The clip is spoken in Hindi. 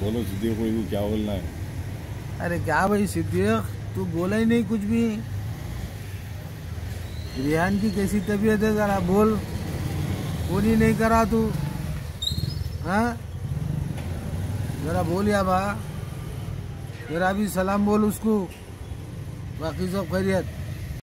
बोलो सिद्दीक को क्या बोलना है? अरे क्या भाई सिद्दीक? तू बोला ही नहीं कुछ भी। रिहान की कैसी तबीयत है जरा बोल। फ़ोन ही नहीं करा तू। हाँ? जरा बोल या बा। जरा भी सलाम बोल उसको। बाकी सब खैरियत।